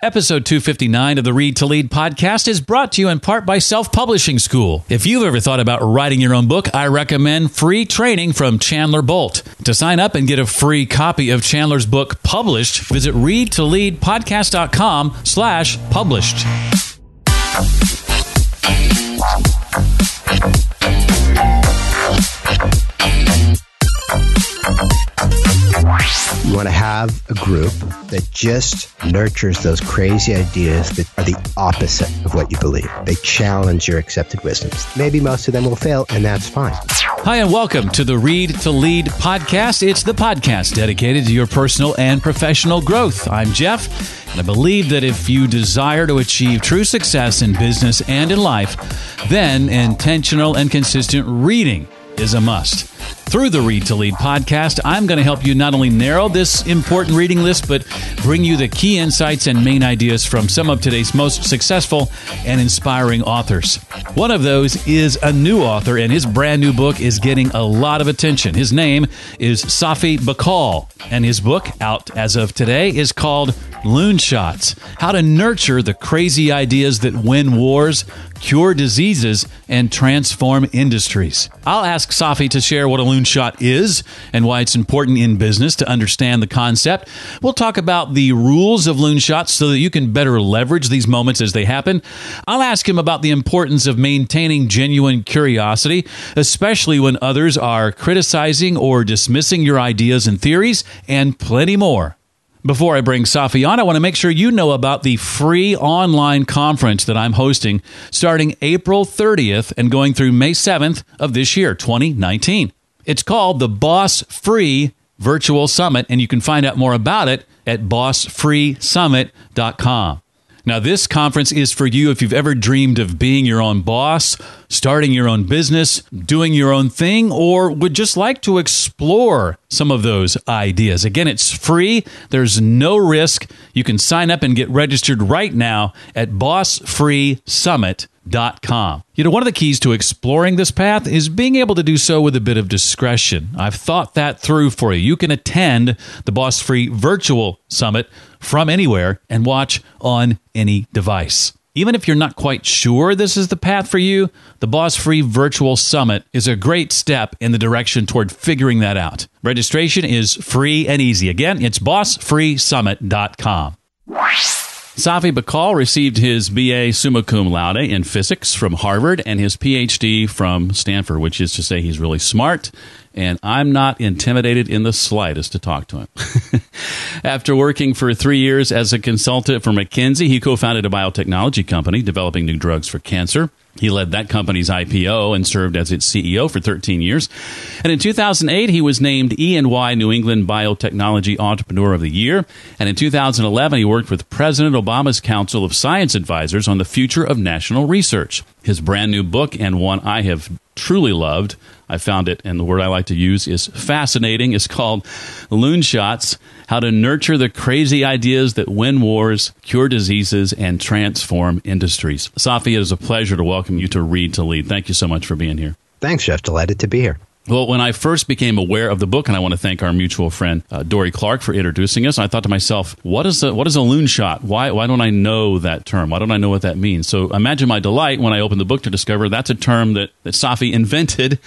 Episode 259 of the Read to Lead podcast is brought to you in part by Self Publishing School. If you've ever thought about writing your own book, I recommend free training from Chandler Bolt. To sign up and get a free copy of Chandler's book published, visit readtoleadpodcast.com slash published. You want to have a group that just nurtures those crazy ideas that are the opposite of what you believe. They challenge your accepted wisdoms. Maybe most of them will fail, and that's fine. Hi, and welcome to the Read to Lead podcast. It's the podcast dedicated to your personal and professional growth. I'm Jeff, and I believe that if you desire to achieve true success in business and in life, then intentional and consistent reading is a must. Through the Read to Lead podcast, I'm going to help you not only narrow this important reading list, but bring you the key insights and main ideas from some of today's most successful and inspiring authors. One of those is a new author, and his brand new book is getting a lot of attention. His name is Safi Bahcall, and his book, out as of today, is called Loon Shots How to Nurture the Crazy Ideas That Win Wars, Cure Diseases, and Transform Industries. I'll ask Safi to share what a loon shot is and why it's important in business to understand the concept. We'll talk about the rules of loon shots so that you can better leverage these moments as they happen. I'll ask him about the importance of maintaining genuine curiosity, especially when others are criticizing or dismissing your ideas and theories, and plenty more. Before I bring Safi on, I want to make sure you know about the free online conference that I'm hosting starting April 30th and going through May 7th of this year, 2019. It's called the Boss Free Virtual Summit, and you can find out more about it at bossfreesummit.com. Now, this conference is for you if you've ever dreamed of being your own boss, starting your own business, doing your own thing, or would just like to explore some of those ideas. Again, it's free, there's no risk. You can sign up and get registered right now at bossfreesummit.com com. You know, one of the keys to exploring this path is being able to do so with a bit of discretion. I've thought that through for you. You can attend the Boss Free Virtual Summit from anywhere and watch on any device. Even if you're not quite sure this is the path for you, the Boss Free Virtual Summit is a great step in the direction toward figuring that out. Registration is free and easy. Again, it's bossfreesummit.com. Safi Bahcall received his BA summa cum laude in physics from Harvard and his PhD from Stanford, which is to say he's really smart, and I'm not intimidated in the slightest to talk to him. After working for three years as a consultant for McKinsey, he co founded a biotechnology company developing new drugs for cancer. He led that company's IPO and served as its CEO for 13 years. And in 2008, he was named E&Y New England Biotechnology Entrepreneur of the Year. And in 2011, he worked with President Obama's Council of Science Advisors on the future of national research. His brand new book, and one I have truly loved, I found it, and the word I like to use is fascinating, It's called Loon Shots How to Nurture the Crazy Ideas That Win Wars, Cure Diseases, and Transform Industries. Safi, it is a pleasure to welcome you to Read to Lead. Thank you so much for being here. Thanks, Jeff. Delighted to be here. Well, when I first became aware of the book, and I want to thank our mutual friend uh, Dorie Clark for introducing us, I thought to myself, "What is a what is a loon shot? Why why don't I know that term? Why don't I know what that means?" So imagine my delight when I opened the book to discover that's a term that that Safi invented.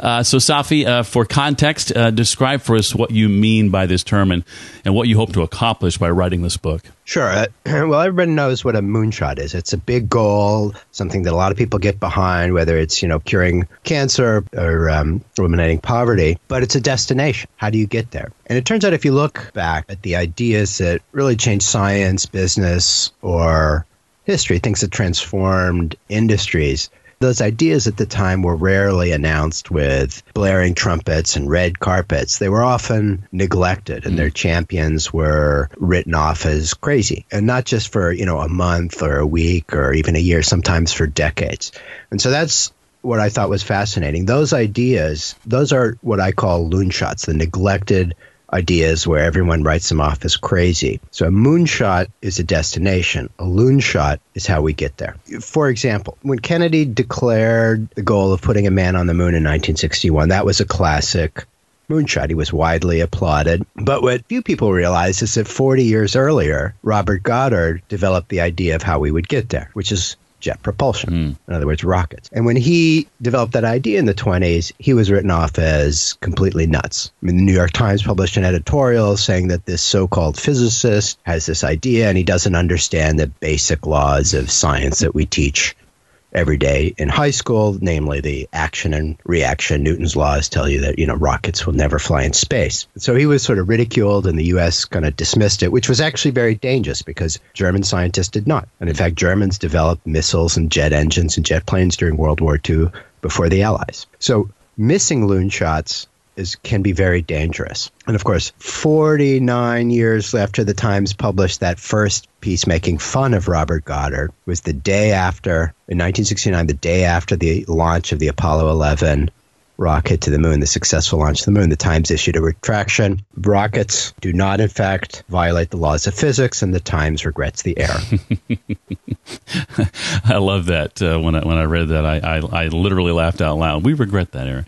Uh, so Safi, uh, for context, uh, describe for us what you mean by this term and and what you hope to accomplish by writing this book. Sure. Uh, well, everybody knows what a moonshot is. It's a big goal, something that a lot of people get behind, whether it's you know curing cancer or um, eliminating poverty. But it's a destination. How do you get there? And it turns out, if you look back at the ideas that really changed science, business, or history, things that transformed industries, those ideas at the time were rarely announced with blaring trumpets and red carpets. They were often neglected and hmm. their champions were written off as crazy. And not just for, you know, a month or a week or even a year, sometimes for decades. And so that's what I thought was fascinating. Those ideas, those are what I call loon shots, the neglected ideas where everyone writes them off as crazy. So a moonshot is a destination. A loon shot is how we get there. For example, when Kennedy declared the goal of putting a man on the moon in 1961, that was a classic moonshot. He was widely applauded. But what few people realize is that 40 years earlier, Robert Goddard developed the idea of how we would get there, which is jet propulsion. Mm. In other words, rockets. And when he developed that idea in the 20s, he was written off as completely nuts. I mean, the New York Times published an editorial saying that this so called physicist has this idea and he doesn't understand the basic laws of science that we teach every day in high school, namely the action and reaction. Newton's laws tell you that, you know, rockets will never fly in space. So he was sort of ridiculed and the US kind of dismissed it, which was actually very dangerous because German scientists did not. And in fact, Germans developed missiles and jet engines and jet planes during World War II before the Allies. So missing loon shots is can be very dangerous. And of course, 49 years after the Times published that first piece making fun of Robert Goddard was the day after in 1969 the day after the launch of the Apollo 11 rocket to the moon, the successful launch to the moon, the Times issued a retraction. Rockets do not, in fact, violate the laws of physics, and the Times regrets the error. I love that. Uh, when I when I read that, I, I, I literally laughed out loud. We regret that error.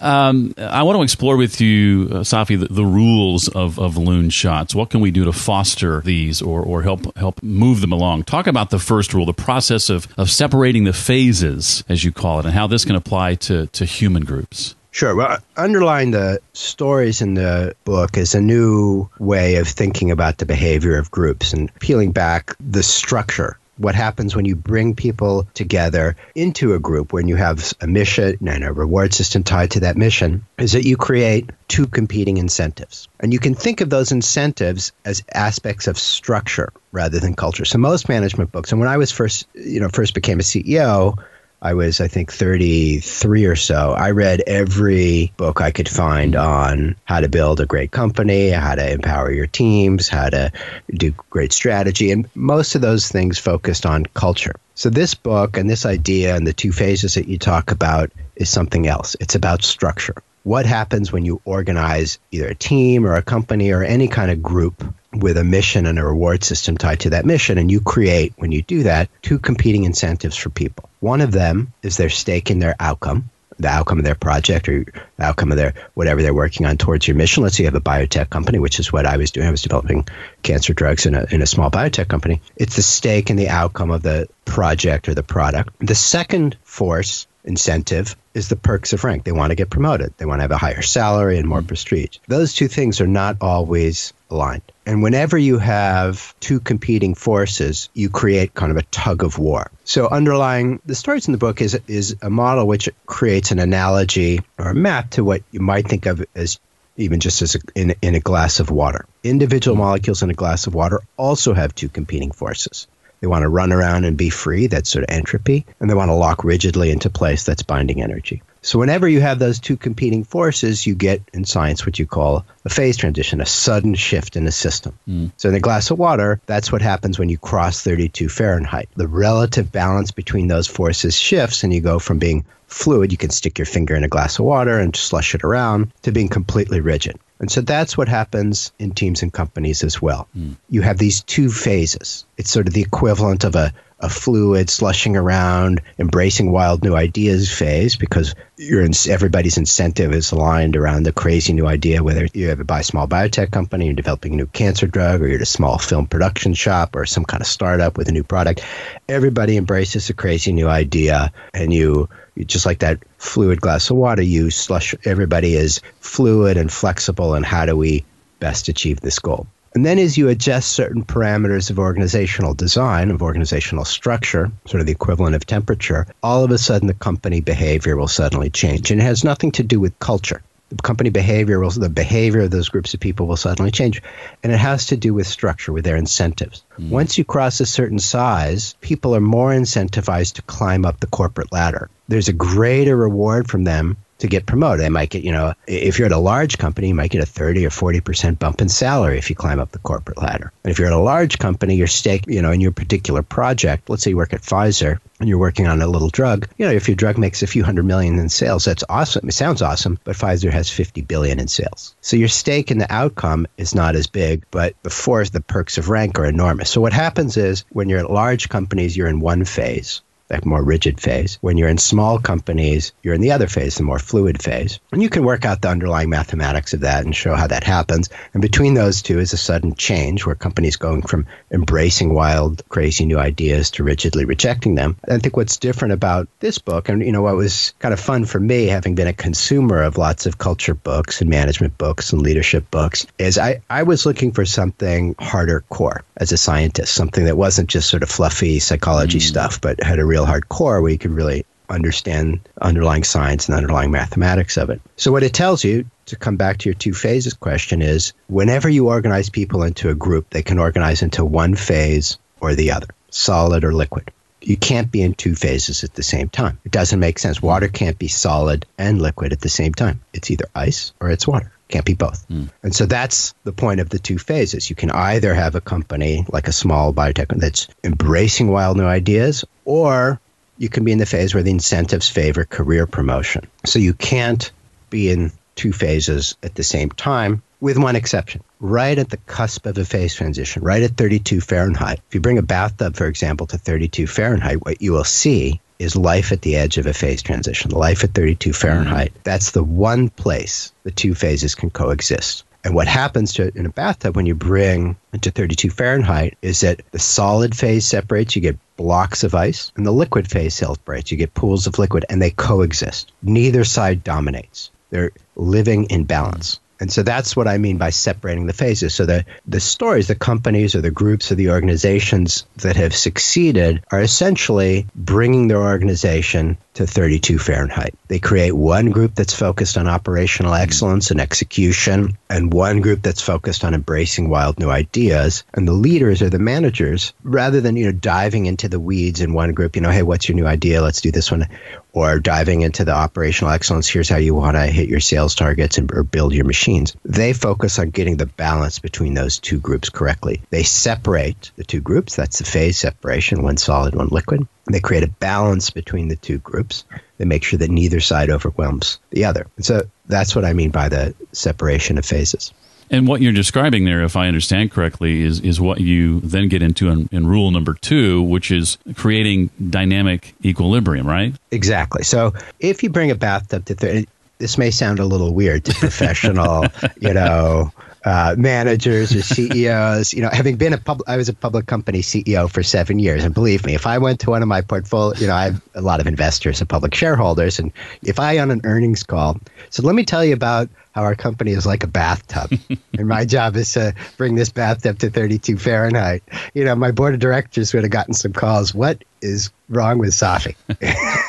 Um, I want to explore with you, uh, Safi, the, the, rules of, of loon shots. What can we do to foster these or or help help move them along? Talk about the first rule, the process of of separating the phases, as you call it, and how this can apply to to human groups groups? Sure. Well, underlying the stories in the book is a new way of thinking about the behavior of groups and peeling back the structure. What happens when you bring people together into a group when you have a mission and a reward system tied to that mission is that you create two competing incentives. And you can think of those incentives as aspects of structure rather than culture. So most management books, and when I was first, you know, first became a CEO, I was, I think, 33 or so. I read every book I could find on how to build a great company, how to empower your teams, how to do great strategy. And most of those things focused on culture. So, this book and this idea and the two phases that you talk about is something else. It's about structure. What happens when you organize either a team or a company or any kind of group with a mission and a reward system tied to that mission. And you create, when you do that, two competing incentives for people. One of them is their stake in their outcome, the outcome of their project or the outcome of their whatever they're working on towards your mission. Let's say you have a biotech company, which is what I was doing. I was developing cancer drugs in a, in a small biotech company. It's the stake in the outcome of the project or the product. The second force incentive is the perks of rank. They want to get promoted. They want to have a higher salary and more mm-hmm. prestige. Those two things are not always aligned. And whenever you have two competing forces, you create kind of a tug of war. So underlying the stories in the book is is a model which creates an analogy or a map to what you might think of as even just as a, in, in a glass of water. Individual molecules in a glass of water also have two competing forces. They want to run around and be free, that's sort of entropy, and they want to lock rigidly into place, that's binding energy. So, whenever you have those two competing forces, you get in science what you call a phase transition, a sudden shift in a system. Mm. So, in a glass of water, that's what happens when you cross 32 Fahrenheit. The relative balance between those forces shifts, and you go from being fluid, you can stick your finger in a glass of water and slush it around, to being completely rigid. And so that's what happens in teams and companies as well. Mm. You have these two phases. It's sort of the equivalent of a, a fluid slushing around, embracing wild new ideas phase because you're in, everybody's incentive is aligned around the crazy new idea, whether you have a buy small biotech company, you're developing a new cancer drug, or you're a small film production shop or some kind of startup with a new product. Everybody embraces a crazy new idea and you just like that fluid glass of water, you slush everybody is fluid and flexible and how do we best achieve this goal. And then as you adjust certain parameters of organizational design, of organizational structure, sort of the equivalent of temperature, all of a sudden the company behavior will suddenly change. And it has nothing to do with culture the company behavior will the behavior of those groups of people will suddenly change and it has to do with structure with their incentives mm. once you cross a certain size people are more incentivized to climb up the corporate ladder there's a greater reward from them to get promoted. They might get, you know, if you're at a large company, you might get a 30 or 40% bump in salary if you climb up the corporate ladder. And if you're at a large company, your stake, you know, in your particular project, let's say you work at Pfizer and you're working on a little drug, you know, if your drug makes a few hundred million in sales, that's awesome. It sounds awesome, but Pfizer has 50 billion in sales. So your stake in the outcome is not as big, but before the perks of rank are enormous. So what happens is when you're at large companies, you're in one phase that more rigid phase. When you're in small companies, you're in the other phase, the more fluid phase. And you can work out the underlying mathematics of that and show how that happens. And between those two is a sudden change where companies going from embracing wild, crazy new ideas to rigidly rejecting them. I think what's different about this book, and you know what was kind of fun for me, having been a consumer of lots of culture books and management books and leadership books, is I, I was looking for something harder core as a scientist, something that wasn't just sort of fluffy psychology mm. stuff, but had a real hard core where you can really understand underlying science and underlying mathematics of it. So what it tells you to come back to your two phases question is whenever you organize people into a group, they can organize into one phase or the other, solid or liquid. You can't be in two phases at the same time. It doesn't make sense. Water can't be solid and liquid at the same time. It's either ice or it's water. Can't be both. Mm. And so that's the point of the two phases. You can either have a company like a small biotech that's embracing wild new ideas, or you can be in the phase where the incentives favor career promotion. So you can't be in two phases at the same time, with one exception. Right at the cusp of a phase transition, right at 32 Fahrenheit. If you bring a bathtub, for example, to 32 Fahrenheit, what you will see is life at the edge of a phase transition, life at 32 Fahrenheit. That's the one place the two phases can coexist. And what happens to in a bathtub when you bring into 32 Fahrenheit is that the solid phase separates, you get blocks of ice, and the liquid phase separates, you get pools of liquid, and they coexist. Neither side dominates. They're living in balance. And so that's what I mean by separating the phases. So the, the stories, the companies or the groups or the organizations that have succeeded are essentially bringing their organization to 32 Fahrenheit. They create one group that's focused on operational mm-hmm. excellence and execution, and one group that's focused on embracing wild new ideas. And the leaders or the managers, rather than you know diving into the weeds in one group, you know, hey, what's your new idea? Let's do this one, or diving into the operational excellence. Here's how you want to hit your sales targets and or build your machines. They focus on getting the balance between those two groups correctly. They separate the two groups. That's the phase separation, one solid, one liquid. They create a balance between the two groups. They make sure that neither side overwhelms the other. So that's what I mean by the separation of phases. And what you're describing there, if I understand correctly, is, is what you then get into in, in, rule number two, which is creating dynamic equilibrium, right? Exactly. So if you bring a bathtub to 30, this may sound a little weird to professional, you know, uh, managers or CEOs. You know, having been a public, I was a public company CEO for seven years, and believe me, if I went to one of my portfolio, you know, I have a lot of investors and public shareholders, and if I on an earnings call, so let me tell you about how our company is like a bathtub, and my job is to bring this bathtub to 32 Fahrenheit. You know, my board of directors would have gotten some calls. What is wrong with Safi?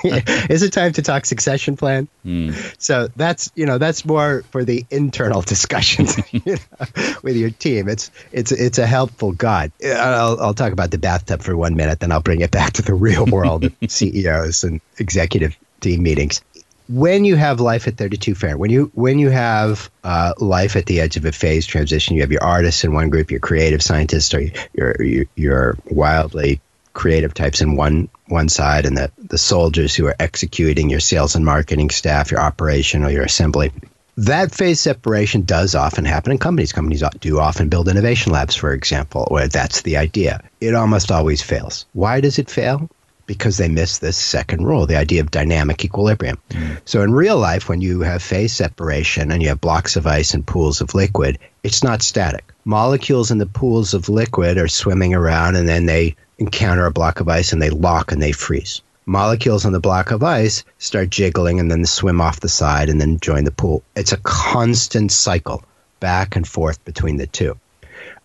is it time to talk succession plan? Mm. So that's you know that's more for the internal discussions you know, with your team. It's it's it's a helpful guide. I'll, I'll talk about the bathtub for one minute, then I'll bring it back to the real world CEOs and executive team meetings when you have life at 32 fair, when you when you have uh, life at the edge of a phase transition, you have your artists in one group, your creative scientists, or your your, your wildly creative types in one one side, and the the soldiers who are executing your sales and marketing staff, your operation, or your assembly. That phase separation does often happen in companies. Companies do often build innovation labs, for example, where that's the idea. It almost always fails. Why does it fail? because they miss this second rule, the idea of dynamic equilibrium. Mm. So in real life, when you have phase separation and you have blocks of ice and pools of liquid, it's not static. Molecules in the pools of liquid are swimming around and then they encounter a block of ice and they lock and they freeze. Molecules on the block of ice start jiggling and then swim off the side and then join the pool. It's a constant cycle back and forth between the two.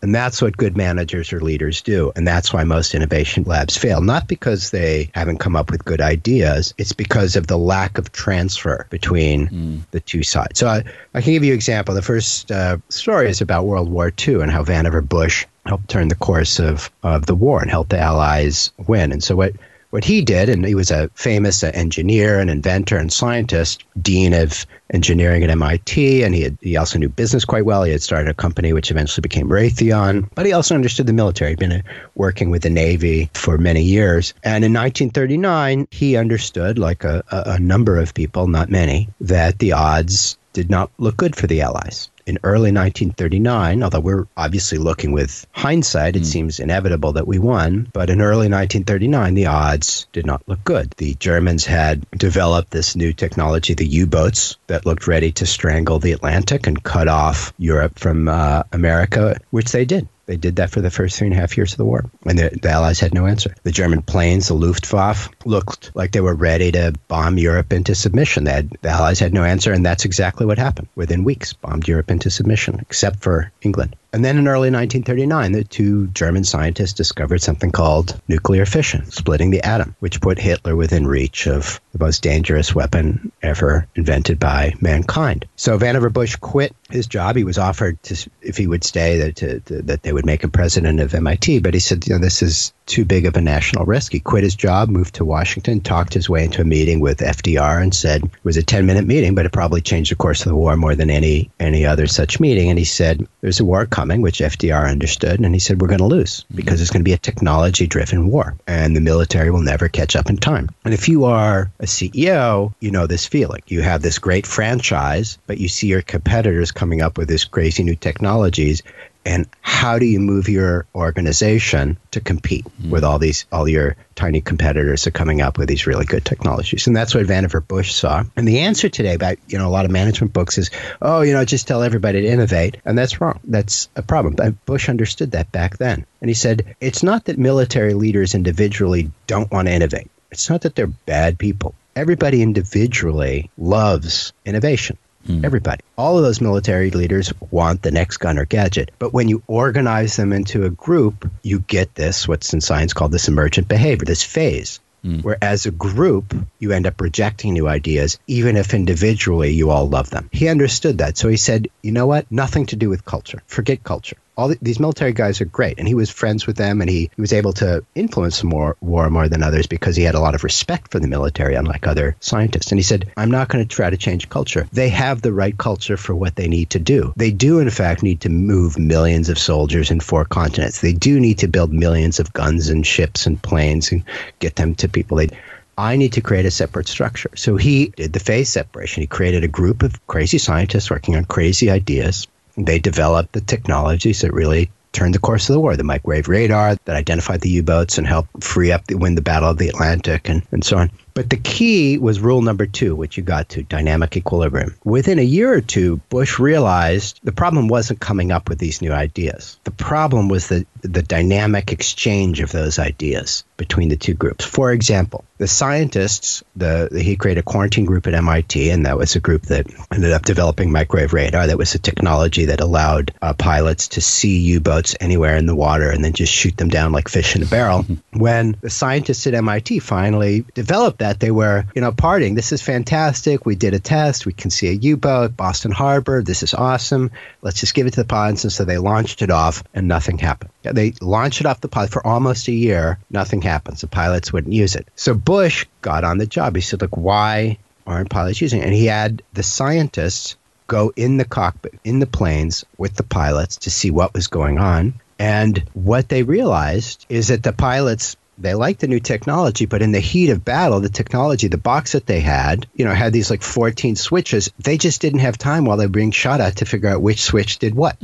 And that's what good managers or leaders do. And that's why most innovation labs fail. Not because they haven't come up with good ideas, it's because of the lack of transfer between mm. the two sides. So I, I can give you an example. The first uh, story is about World War II and how Vannevar Bush helped turn the course of, of the war and helped the Allies win. And so what what he did, and he was a famous uh, engineer and inventor and scientist, dean of engineering at MIT, and he had, he also knew business quite well. He had started a company which eventually became Raytheon, but he also understood the military. He'd been uh, working with the Navy for many years, and in 1939, he understood, like a, a number of people, not many, that the odds did not look good for the Allies. In early 1939, although we're obviously looking with hindsight, it mm. seems inevitable that we won. But in early 1939, the odds did not look good. The Germans had developed this new technology, the U boats, that looked ready to strangle the Atlantic and cut off Europe from uh, America, which they did. They did that for the first three and a half years of the war, and the, the, Allies had no answer. The German planes, the Luftwaffe, looked like they were ready to bomb Europe into submission. Had, the Allies had no answer, and that's exactly what happened. Within weeks, bombed Europe into submission, except for England. And then in early 1939, the two German scientists discovered something called nuclear fission, splitting the atom, which put Hitler within reach of the most dangerous weapon ever invented by mankind. So Vannevar Bush quit his job. He was offered to, if he would stay, that, to, to, that they would make him president of MIT. But he said, you know, this is too big of a national risk. He quit his job, moved to Washington, talked his way into a meeting with FDR, and said it was a 10 minute meeting, but it probably changed the course of the war more than any any other such meeting. And he said, "There's a war coming," which FDR understood, and he said, "We're going to lose because it's going to be a technology driven war, and the military will never catch up in time." And if you are a CEO, you know this feeling. You have this great franchise, but you see your competitors coming up with this crazy new technologies and how do you move your organization to compete mm-hmm. with all these all your tiny competitors that are coming up with these really good technologies? And that's what vannevar bush saw. And the answer today about you know a lot of management books is oh you know just tell everybody to innovate. And that's wrong. That's a problem. But bush understood that back then. And he said it's not that military leaders individually don't want to innovate. It's not that they're bad people. Everybody individually loves innovation Mm. Everybody. All of those military leaders want the next gun or gadget. But when you organize them into a group, you get this, what's in science called this emergent behavior, this phase. Mm. Where as a group, you end up rejecting new ideas, even if individually you all love them. He understood that. So he said, you know what? Nothing to do with culture. Forget culture all the, these military guys are great, and he was friends with them, and he, he was able to influence more war more than others because he had a lot of respect for the military, unlike other scientists. And he said, "I'm not going to try to change culture. They have the right culture for what they need to do. They do, in fact, need to move millions of soldiers in four continents. They do need to build millions of guns and ships and planes and get them to people. They I need to create a separate structure. So he did the phase separation. He created a group of crazy scientists working on crazy ideas they developed the technologies that really turned the course of the war. The microwave radar that identified the U-boats and helped free up the win the Battle of the Atlantic and, and so on. But the key was rule number two, which you got to dynamic equilibrium. Within a year or two, Bush realized the problem wasn't coming up with these new ideas. The problem was the, the dynamic exchange of those ideas between the two groups. For example, the scientists, the, he created a quarantine group at MIT, and that was a group that ended up developing microwave radar. That was a technology that allowed uh, pilots to see U-boats anywhere in the water and then just shoot them down like fish in a barrel. when the scientists at MIT finally developed that, they were, you know, partying. This is fantastic. We did a test. We can see a U-boat, Boston Harbor. This is awesome. Let's just give it to the pilots. And so they launched it off, and nothing happened. They launched it off the pilot for almost a year. Nothing happens. The pilots wouldn't use it. So Bush got on the job. He said, "Look, why aren't pilots using it?" And he had the scientists go in the cockpit, in the planes with the pilots to see what was going on. And what they realized is that the pilots they liked the new technology, but in the heat of battle, the technology, the box that they had, you know, had these like 14 switches. They just didn't have time while they were being shot at to figure out which switch did what.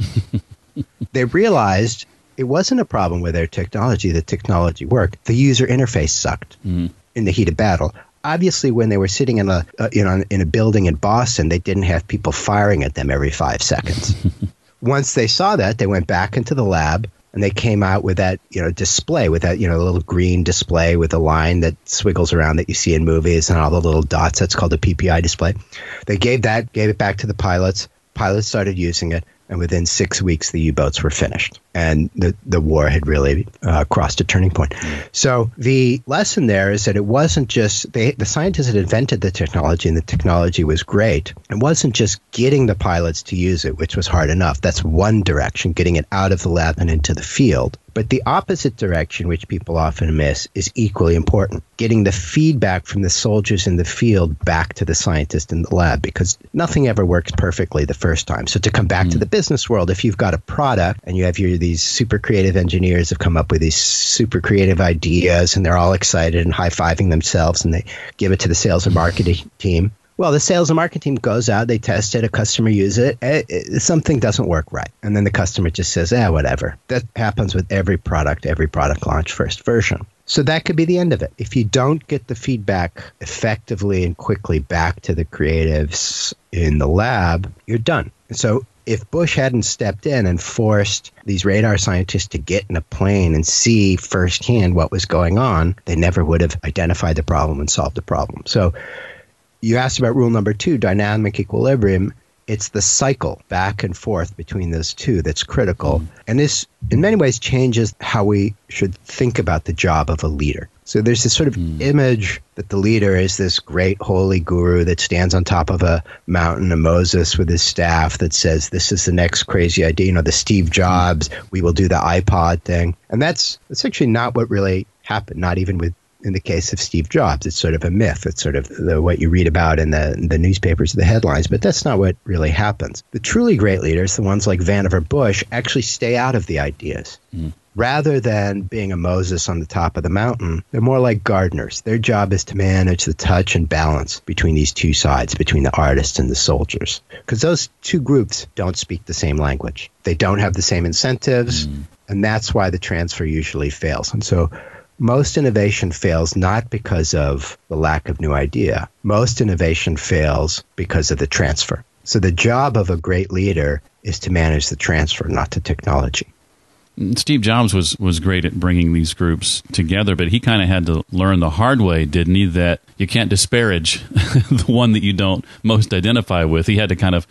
they realized it wasn't a problem with their technology. The technology worked. The user interface sucked mm. in the heat of battle. Obviously, when they were sitting in a uh, you know in a building in Boston, they didn't have people firing at them every five seconds. Once they saw that, they went back into the lab and they came out with that you know display with that you know little green display with a line that swiggles around that you see in movies and all the little dots. That's called a PPI display. They gave that, gave it back to the pilots. Pilots started using it and within six weeks the U-boats were finished, and the the war had really uh, crossed a turning point. Mm. So the lesson there is that it wasn't just they, the scientists had invented the technology, and the technology was great. It wasn't just getting the pilots to use it, which was hard enough. That's one direction, getting it out of the lab and into the field. But the opposite direction, which people often miss, is equally important getting the feedback from the soldiers in the field back to the scientist in the lab because nothing ever works perfectly the first time. So, to come back mm. to the business world, if you've got a product and you have your, these super creative engineers have come up with these super creative ideas and they're all excited and high fiving themselves and they give it to the sales and marketing team, Well, the sales and marketing team goes out, they test it, a customer uses it, it, it, something doesn't work right. And then the customer just says, "Yeah, whatever. That happens with every product, every product launch first version. So that could be the end of it. If you don't get the feedback effectively and quickly back to the creatives in the lab, you're done. So if Bush hadn't stepped in and forced these radar scientists to get in a plane and see firsthand what was going on, they never would have identified the problem and solved the problem. So you asked about rule number two, dynamic equilibrium. It's the cycle back and forth between those two that's critical. Mm. And this, in many ways, changes how we should think about the job of a leader. So there's this sort of mm. image that the leader is this great holy guru that stands on top of a mountain, a Moses with his staff that says, This is the next crazy idea. You know, the Steve Jobs, we will do the iPod thing. And that's, that's actually not what really happened, not even with in the case of Steve Jobs. It's sort of a myth. It's sort of the, what you read about in the, the newspapers, the headlines, but that's not what really happens. The truly great leaders, the ones like Vannevar Bush, actually stay out of the ideas. Mm. Rather than being a Moses on the top of the mountain, they're more like gardeners. Their job is to manage the touch and balance between these two sides, between the artists and the soldiers. Because those two groups don't speak the same language. They don't have the same incentives, mm. and that's why the transfer usually fails. And so most innovation fails not because of the lack of new idea. Most innovation fails because of the transfer. So the job of a great leader is to manage the transfer, not the technology. Steve Jobs was, was great at bringing these groups together, but he kind of had to learn the hard way, didn't he? That you can't disparage the one that you don't most identify with. He had to kind of,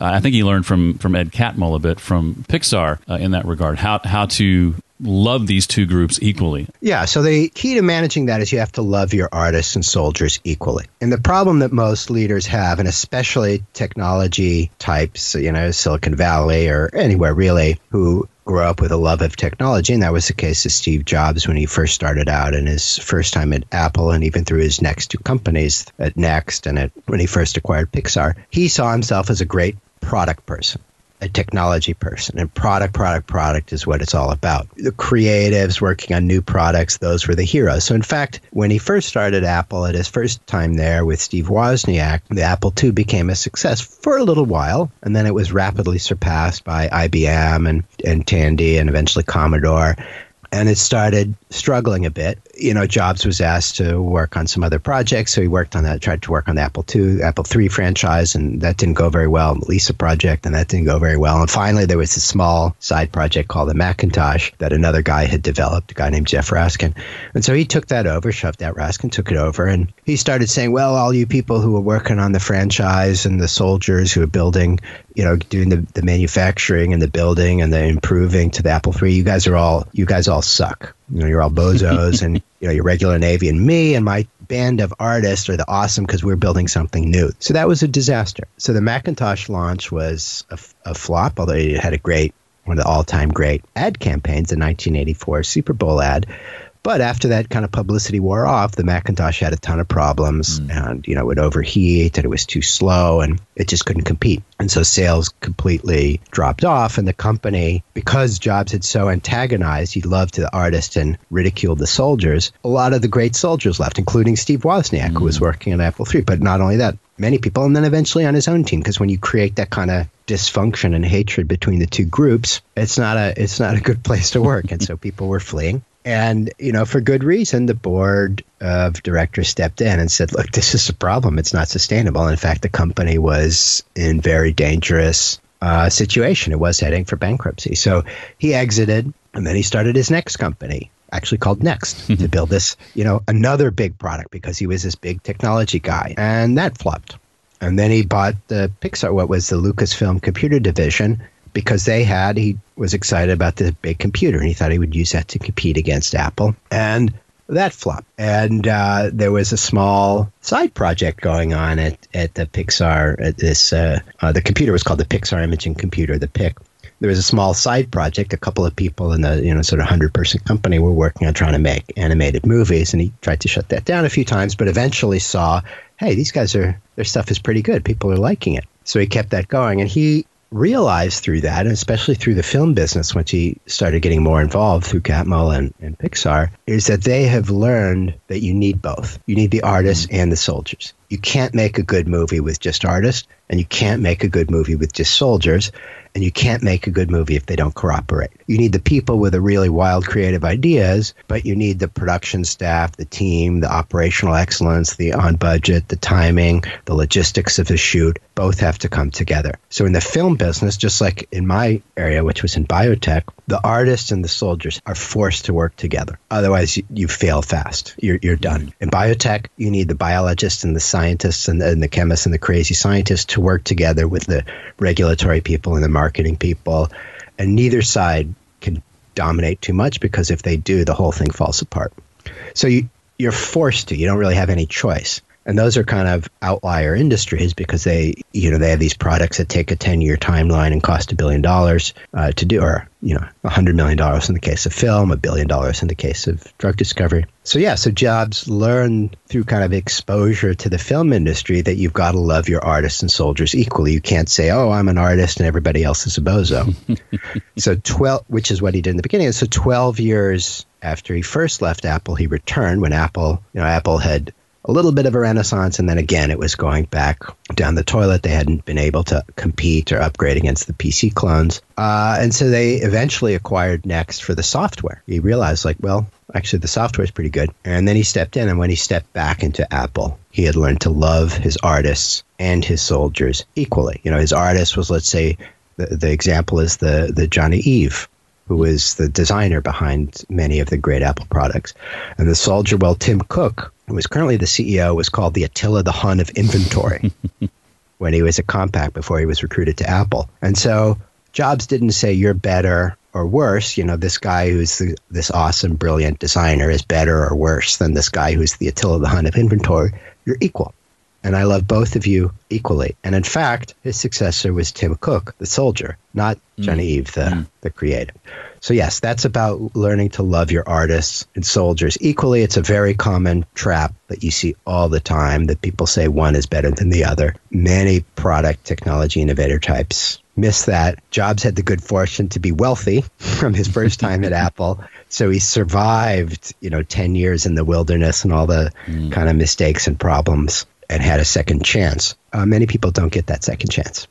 uh, I think he learned from, from Ed Catmull a bit from Pixar uh, in that regard, how, how to love these two groups equally. Yeah, so the key to managing that is you have to love your artists and soldiers equally. And the problem that most leaders have, and especially technology types, you know, Silicon Valley or anywhere really, who grew up with a love of technology, and that was the case of Steve Jobs when he first started out in his first time at Apple, and even through his next two companies at Next and at when he first acquired Pixar. He saw himself as a great product person a technology person and product product product is what it's all about. The creatives working on new products those were the heroes. So in fact when he first started apple at his first time there with steve wozniak the apple ii became a success for a little while and then it was rapidly surpassed by ibm and, and tandy and eventually commodore and it started struggling a bit. You know, Jobs was asked to work on some other projects, so he worked on that, tried to work on the Apple II, Apple III franchise, and that didn't go very well. The Lisa project, and that didn't go very well. And finally, there was a small side project called the Macintosh that another guy had developed, a guy named Jeff Raskin. And so he took that over, shoved out Raskin, took it over, and he started saying, "Well, all you people who are working on the franchise and the soldiers who are building, you know, doing the, the manufacturing and the building and the improving to the Apple III, you guys are all, you guys all suck." You know, you're all bozos, and you know, your regular Navy, and me and my band of artists are the awesome because we're building something new. So that was a disaster. So the Macintosh launch was a, a flop, although it had a great, one of the all-time great ad campaigns, the 1984 Super Bowl ad. But after that kind of publicity wore off, the Macintosh had a ton of problems mm. and, you know, it would overheat and it was too slow and it just couldn't compete. And so sales completely dropped off. And the company, because Jobs had so antagonized, he loved the artists and ridiculed the soldiers, a lot of the great soldiers left, including Steve Wozniak, mm. who was hmm. working on Apple III. But not only that, many people, and then eventually on his own team. Because when you create that kind of dysfunction and hatred between the two groups, it's not a it's not a good place to work. and so people were fleeing. And, you know, for good reason, the board of directors stepped in and said, look, this is a problem. It's not sustainable. In fact, the company was in very dangerous uh, situation. It was heading for bankruptcy. So he exited and then he started his next company, actually called Next, to build this, you know, another big product because he was this big technology guy. And that flopped. And then he bought the Pixar, what was the Lucasfilm computer division, because they had, he was excited about the big computer and he thought he would use that to compete against Apple. And that flopped. And uh, there was a small side project going on at, at the Pixar. At this, uh, uh, the computer was called the Pixar Imaging Computer, the PIC. There was a small side project. A couple of people in the you know sort of hundred person company were working on trying to make animated movies, and he tried to shut that down a few times, but eventually saw, hey, these guys are their stuff is pretty good. People are liking it, so he kept that going. And he realized through that, and especially through the film business, once he started getting more involved through Catmull and, and Pixar, is that they have learned that you need both. You need the artists mm-hmm. and the soldiers. You can't make a good movie with just artists, and you can't make a good movie with just soldiers and you can't make a good movie if they don't cooperate. You need the people with the really wild creative ideas, but you need the production staff, the team, the operational excellence, the on budget, the timing, the logistics of the shoot, both have to come together. So in the film business, just like in my area, which was in biotech, the artists and the soldiers are forced to work together. Otherwise, you, you fail fast. You're, you're done. In biotech, you need the biologists and the scientists and the, and the chemists and the crazy scientists to work together with the regulatory people and the marketing people. And neither side can dominate too much because if they do, the whole thing falls apart. So you, you're forced to. You don't really have any choice and those are kind of outlier industries because they you know they have these products that take a 10 year timeline and cost a billion dollars uh, to do or you know a hundred million dollars in the case of film a billion dollars in the case of drug discovery. So yeah so jobs learn through kind of exposure to the film industry that you've got to love your artists and soldiers equally. You can't say oh i'm an artist and everybody else is a bozo. So 12 which is what he did in the beginning. So 12 years after he first left apple he returned when apple you know apple had a little bit of a renaissance, and then again, it was going back down the toilet. They hadn't been able to compete or upgrade against the PC clones. Uh, and so they eventually acquired Next for the software. He realized, like, well, actually, the software is pretty good. And then he stepped in, and when he stepped back into Apple, he had learned to love his artists and his soldiers equally. You know, his artist was, let's say, the, the example is the, the Jony Ive who is the designer behind many of the great Apple products. And the soldier, well, Tim Cook, who is currently the CEO, was called the Attila the Hun of inventory when he was at Compaq before he was recruited to Apple. And so Jobs didn't say you're better or worse. You know, this guy who's the, this awesome, brilliant designer is better or worse than this guy who's the Attila the Hun of inventory. You're equal and I love both of you equally. And in fact, his successor was Tim Cook, the soldier, not Jony mm. Ive, the, mm. the creative. So, yes, that's about learning to love your artists and soldiers equally. It's a very common trap that you see all the time that people say one is better than the other. Many product technology innovator types miss that. Jobs had the good fortune to be wealthy from his first time at Apple. So he survived, you know, 10 years in the wilderness and all the mm. kind of mistakes and problems and had a second chance. Uh, many people don't get that second chance.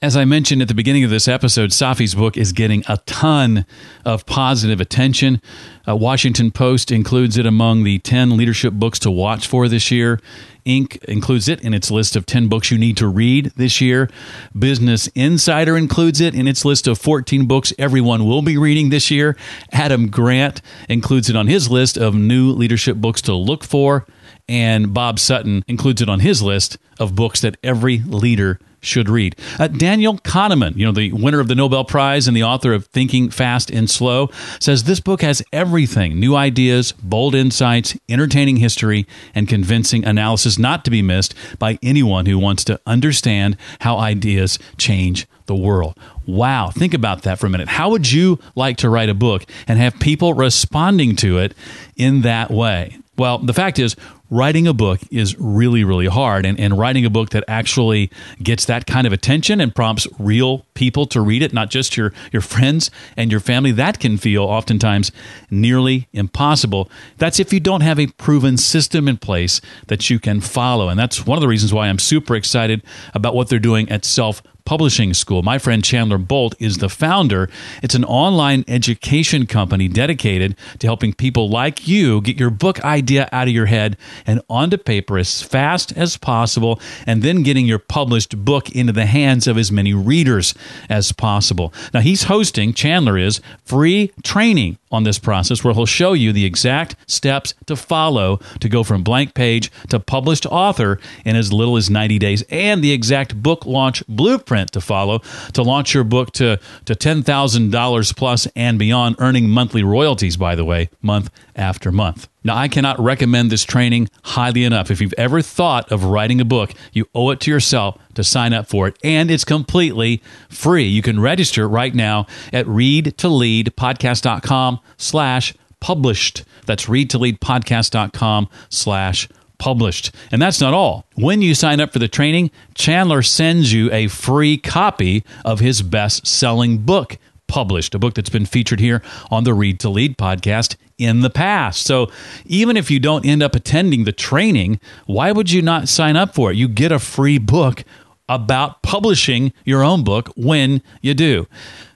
As I mentioned at the beginning of this episode, Safi's book is getting a ton of positive attention. Uh, Washington Post includes it among the 10 leadership books to watch for this year. Inc. includes it in its list of 10 books you need to read this year. Business Insider includes it in its list of 14 books everyone will be reading this year. Adam Grant includes it on his list of new leadership books to look for and Bob Sutton includes it on his list of books that every leader should read. Uh, Daniel Kahneman, you know, the winner of the Nobel Prize and the author of Thinking Fast and Slow, says this book has everything new ideas, bold insights, entertaining history, and convincing analysis not to be missed by anyone who wants to understand how ideas change the world. Wow, think about that for a minute. How would you like to write a book and have people responding to it in that way? Well, the fact is, writing a book is really, really hard. And, and writing a book that actually gets that kind of attention and prompts real people to read it, not just your, your friends and your family, that can feel oftentimes nearly impossible. That's if you don't have a proven system in place that you can follow. And that's one of the reasons why I'm super excited about what they're doing at Self Publishing School. My friend Chandler Bolt is the founder. It's an online education company dedicated to helping people like you get your book idea out of your head and onto paper as fast as possible, and then getting your published book into the hands of as many readers as possible. Now, he's hosting, Chandler is, free training on this process where he'll show you the exact steps to follow to go from blank page to published author in as little as 90 days and the exact book launch blueprint to follow to launch your book to, to $10,000 plus and beyond, earning monthly royalties, by the way, month after month. Now, I cannot recommend this training highly enough. If you've ever thought of writing a book, you owe it to yourself to sign up for it, and it's completely free. You can register right now at readtoleadpodcast.com slash published. That's readtoleadpodcast.com slash published. And that's not all. When you sign up for the training, Chandler sends you a free copy of his best selling book Published, a book that's been featured here on the Read to Lead podcast in the past. So even if you don't end up attending the training, why would you not sign up for it? You get a free book about publishing your own book when you do.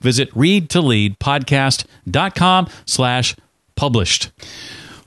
Visit readtoleadpodcast.com slash published.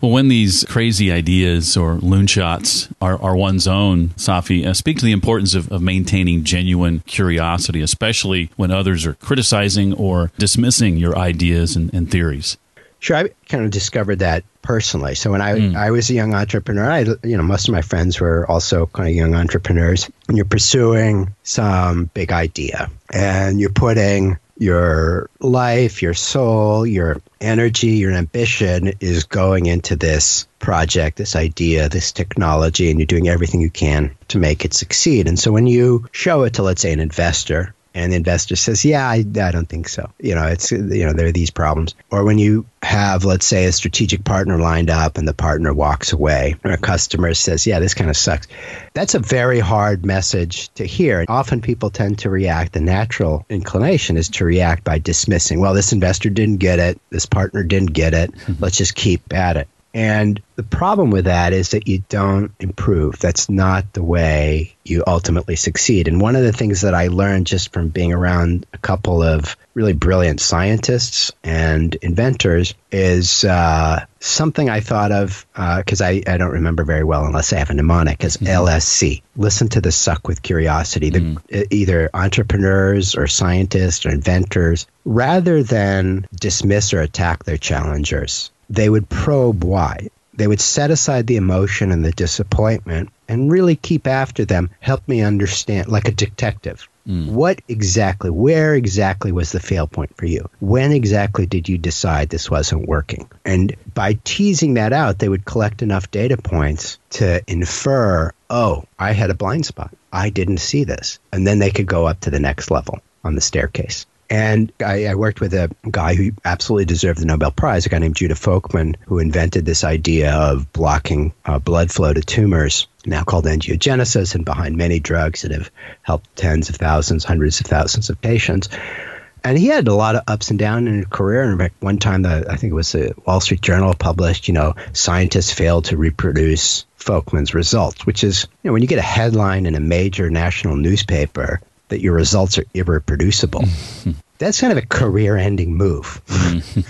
Well, when these crazy ideas or loon shots are, are one's own, Safi, uh, speak to the importance of, of maintaining genuine curiosity, especially when others are criticizing or dismissing your ideas and, and theories. Sure, I kind of discovered that personally. So when I mm. I was a young entrepreneur, I you know most of my friends were also kind of young entrepreneurs. And you're pursuing some big idea, and you're putting your life, your soul, your energy, your ambition is going into this project, this idea, this technology, and you're doing everything you can to make it succeed. And so when you show it to, let's say, an investor, and the investor says, "Yeah, I, I don't think so." You know, it's you know there are these problems. Or when you have, let's say, a strategic partner lined up and the partner walks away, or a customer says, "Yeah, this kind of sucks." That's a very hard message to hear. Often people tend to react. The natural inclination is to react by dismissing. Well, this investor didn't get it. This partner didn't get it. Mm-hmm. Let's just keep at it. And the problem with that is that you don't improve. That's not the way you ultimately succeed. And one of the things that I learned just from being around a couple of really brilliant scientists and inventors is uh, something I thought of because uh, I, I don't remember very well unless I have a mnemonic as mm-hmm. LSC. Listen to the suck with curiosity. Mm-hmm. Either entrepreneurs or scientists or inventors, rather than dismiss or attack their challengers, they would probe why. They would set aside the emotion and the disappointment and really keep after them, help me understand, like a detective. Mm. What exactly, where exactly was the fail point for you? When exactly did you decide this wasn't working? And by teasing that out, they would collect enough data points to infer, oh, I had a blind spot. I didn't see this. And then they could go up to the next level on the staircase. And I, I, worked with a guy who absolutely deserved the Nobel Prize, a guy named Judah Folkman, who invented this idea of blocking uh, blood flow to tumors, now called angiogenesis, and behind many drugs that have helped tens of thousands, hundreds of thousands of patients. And he had a lot of ups and downs in his career. In fact, one time, the, I think it was the Wall Street Journal published, you know, scientists failed to reproduce Folkman's results, which is, you know, when you get a headline in a major national newspaper that your results are irreproducible. That's kind of a career ending move.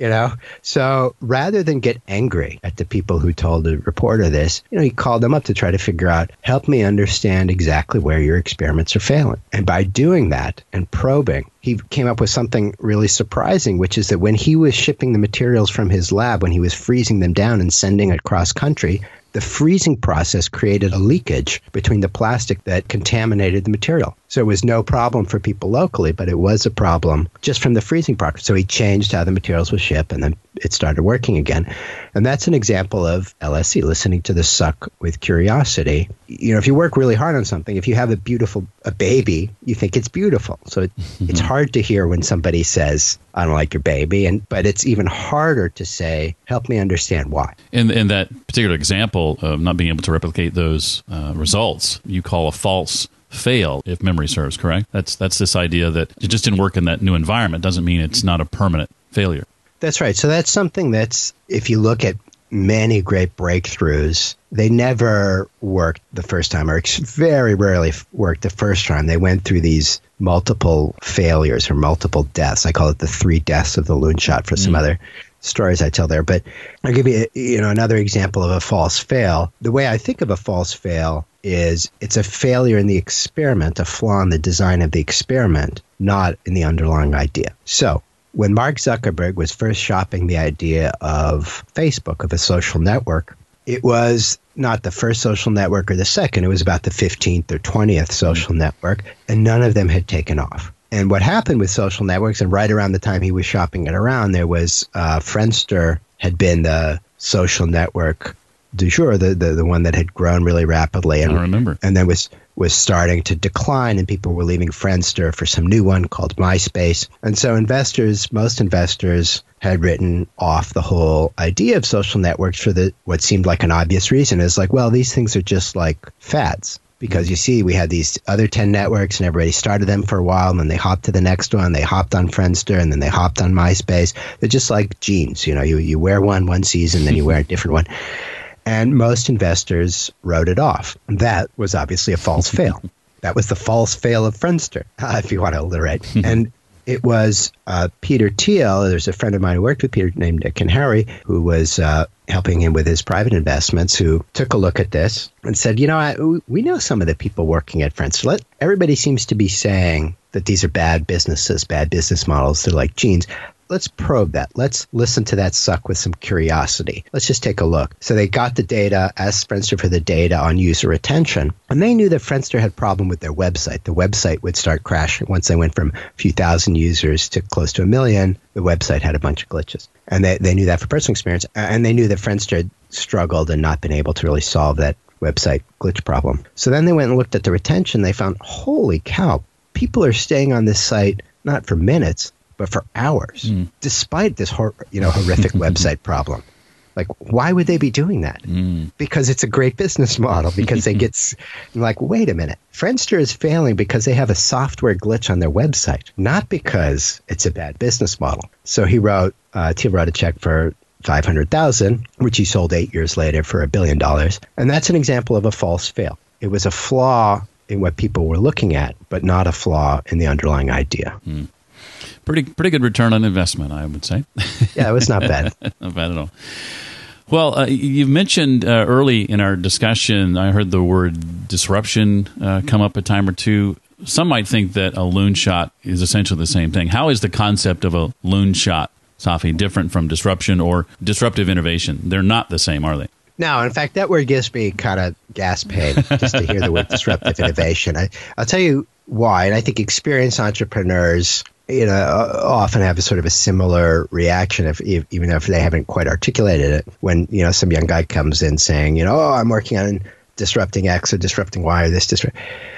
you know? So rather than get angry at the people who told the reporter this, you know, he called them up to try to figure out, help me understand exactly where your experiments are failing. And by doing that and probing, he came up with something really surprising, which is that when he was shipping the materials from his lab, when he was freezing them down and sending across country, the freezing process created a leakage between the plastic that contaminated the material. So it was no problem for people locally, but it was a problem just from the freezing process. So he changed how the materials would ship and then it started working again. And that's an example of LSC, listening to the suck with curiosity. You know, if you work really hard on something, if you have a beautiful a baby, you think it's beautiful. So it, mm-hmm. it's hard to hear when somebody says, I don't like your baby. And but it's even harder to say, help me understand why. In, in that particular example of not being able to replicate those uh, results, you call a false fail if memory serves correct that's that's this idea that it just didn't work in that new environment doesn't mean it's not a permanent failure that's right. So that's something that's, if you look at many great breakthroughs, they never worked the first time, or very rarely worked the first time. They went through these multiple failures or multiple deaths. I call it the three deaths of the loon shot for some mm. other stories I tell there. But I'll give you, you know, another example of a false fail. The way I think of a false fail is it's a failure in the experiment, a flaw in the design of the experiment, not in the underlying idea. So when Mark Zuckerberg was first shopping the idea of Facebook, of a social network, it was not the first social network or the second. It was about the 15th or 20th social mm-hmm. network, and none of them had taken off. And what happened with social networks, and right around the time he was shopping it around, there was uh, Friendster had been the social network du jour, the, the, the one that had grown really rapidly. And, I remember. And then was was starting to decline and people were leaving Friendster for some new one called MySpace. And so investors, most investors had written off the whole idea of social networks for the what seemed like an obvious reason is like, well, these things are just like fads. Because you see, we had these other 10 networks and everybody started them for a while and then they hopped to the next one. They hopped on Friendster and then they hopped on MySpace. They're just like jeans. You know, you, you wear one one season, then you wear a different one. And most investors wrote it off. That was obviously a false fail. That was the false fail of Friendster, if you want to alliterate. and it was uh, Peter Thiel. There's a friend of mine who worked with Peter named Ken Howery, who was uh, helping him with his private investments, who took a look at this and said, you know, I, we know some of the people working at Friendster. Everybody seems to be saying that these are bad businesses, bad business models. They're like jeans let's probe that. Let's listen to that suck with some curiosity. Let's just take a look. So they got the data, asked Friendster for the data on user retention, and they knew that Friendster had problem with their website. The website would start crashing once they went from a few thousand users to close to a million. The website had a bunch of glitches, and they, they knew that for personal experience, and they knew that Friendster had struggled and not been able to really solve that website glitch problem. So then they went and looked at the retention. They found, holy cow, people are staying on this site not for minutes, but for hours, mm. despite this hor- you know horrific website problem. Like, why would they be doing that? Mm. Because it's a great business model. Because they get like, wait a minute, Friendster is failing because they have a software glitch on their website, not because it's a bad business model. So he wrote, uh, T wrote a check for 500,000, which he sold eight years later for a billion dollars. And that's an example of a false fail. It was a flaw in what people were looking at, but not a flaw in the underlying idea. Mm pretty pretty good return on investment, I would say. Yeah, it was not bad. not bad at all. Well, uh, you've mentioned uh, early in our discussion, I heard the word disruption uh, come up a time or two. Some might think that a loon shot is essentially the same thing. How is the concept of a loon shot, Safi, different from disruption or disruptive innovation? They're not the same, are they? No, in fact, that word gives me kind of gas pain just to hear the word disruptive innovation. I, I'll tell you why. And I think experienced entrepreneurs you know, uh, often have a sort of a similar reaction, if, if, even if they haven't quite articulated it. When you know some young guy comes in saying, you know, oh, I'm working on disrupting X or disrupting Y or this disrupt.